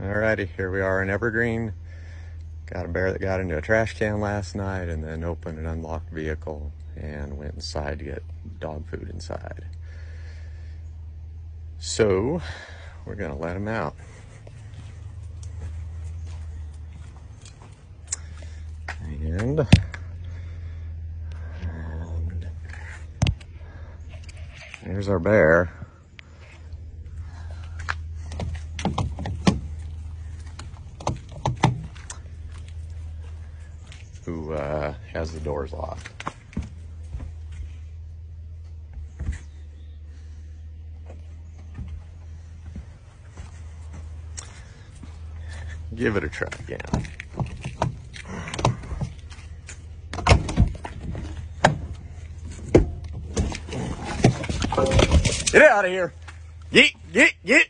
Alrighty, here we are in Evergreen. Got a bear that got into a trash can last night and then opened an unlocked vehicle and went inside to get dog food inside. So, we're gonna let him out. And, and there's our bear. Who uh, has the doors locked. Give it a try again. Get out of here. Get, get, get.